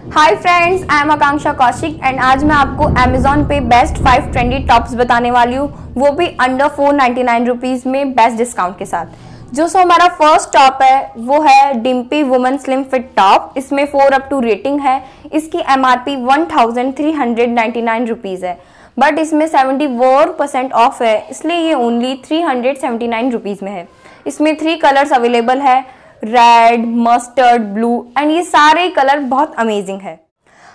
Hi friends I am Akanksha Kaushik and आज मैं आपको अमेजोन पे बेस्ट फाइव ट्रेंडी टॉप्स बताने वाली हूँ। वो भी under four ninety nine rupees में बेस्ट डिस्काउंट के साथ। जो सो हमारा फ़र्स्ट टॉप है, वो है Dimpy women slim fit top इसमें फोर अप टू रेटिंग है। इसकी M R P one thousand three hundred ninety nine rupees है। बट इसमें सेवेंटी फोर परसेंट ऑफ़ है। इसलिए ये only three hundred seventy nine rupees में है। इसमें थ्री कलर्स अवेलेबल है। रेड मस्टर्ड ब्लू एंड ये सारे कलर बहुत अमेजिंग है।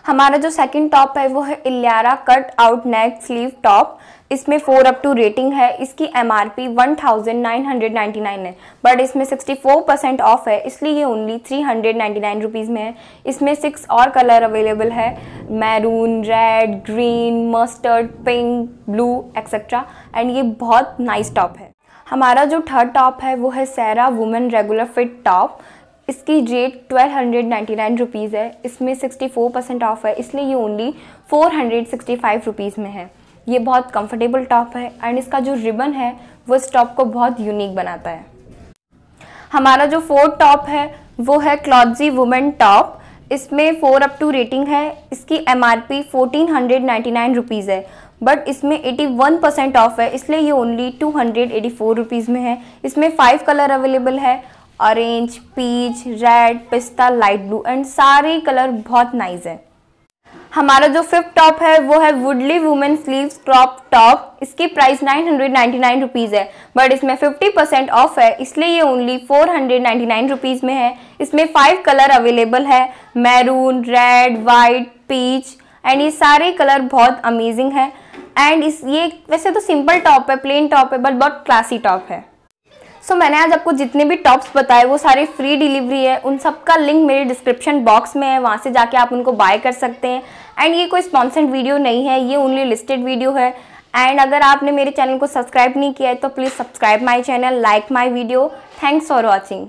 हमारा जो सेकंड टॉप है, वो है इलियारा cut out neck sleeve top इसमें फोर अप टू रेटिंग है। इसकी M R P one thousand nine hundred ninety nine है। बट इसमें सिक्सटी फोर परसेंट ऑफ़ है। इसलिए ये only three hundred ninety nine rupees में है। इसमें सिक्स और कलर अवेलेबल है। Maroon red green mustard pink blue etcetera and ये बहुत नाइस टॉप है। हमारा जो थर्ड टॉप है, वो है सैरा वुमेन रेगुलर फिट टॉप इसकी rate twelve hundred ninety nine rupees है. इसमें सिक्सटी फोर परसेंट ऑफ़ है. इसलिए ये only four hundred sixty five rupees में है. ये बहुत कंफर्टेबल टॉप है एंड इसका जो रिबन है, वो इस टॉप को बहुत यूनिक बनाता है. हमारा जो फोर्थ टॉप है, वो है क्लॉजी वुमेन टॉप इसमें फोर अप टू रेटिंग है. इसकी M R P fourteen hundred ninety nine rupees है. बट इसमें 81 परसेंट ऑफ़ है, इसलिए ये only two hundred eighty four rupees में है। इसमें फाइव कलर अवेलेबल है ऑरेंज पीच रेड पिस्ता लाइट ब्लू एंड सारे कलर बहुत नाइस है। हमारा जो फिफ्थ टॉप है, वो है वुडली वुमेन स्लीव क्रॉप टॉप इसकी price nine hundred ninety nine rupees है बट इसमें फिफ्टी परसेंट ऑफ़ है, इसलिए ये only four hundred ninety nine rupees में है। इसमें फाइव कलर अवेलेबल है maroon red white peach and ये सारे कलर बहुत अमेजिंग है। एंड इस ये वैसे तो सिंपल टॉप है प्लेन टॉप है बट बहुत क्लासी टॉप है। सो so, मैंने आज आपको जितने भी टॉप्स बताए वो सारे फ्री डिलीवरी है। उन सब का लिंक मेरे डिस्क्रिप्शन बॉक्स में है वहाँ से जाके आप उनको बाय कर सकते हैं। एंड ये कोई स्पॉन्सर्ड वीडियो नहीं है ये ओनली लिस्टेड वीडियो है। एंड अगर आपने मेरे चैनल को सब्सक्राइब नहीं किया है तो please subscribe my channel like my video thanks for watching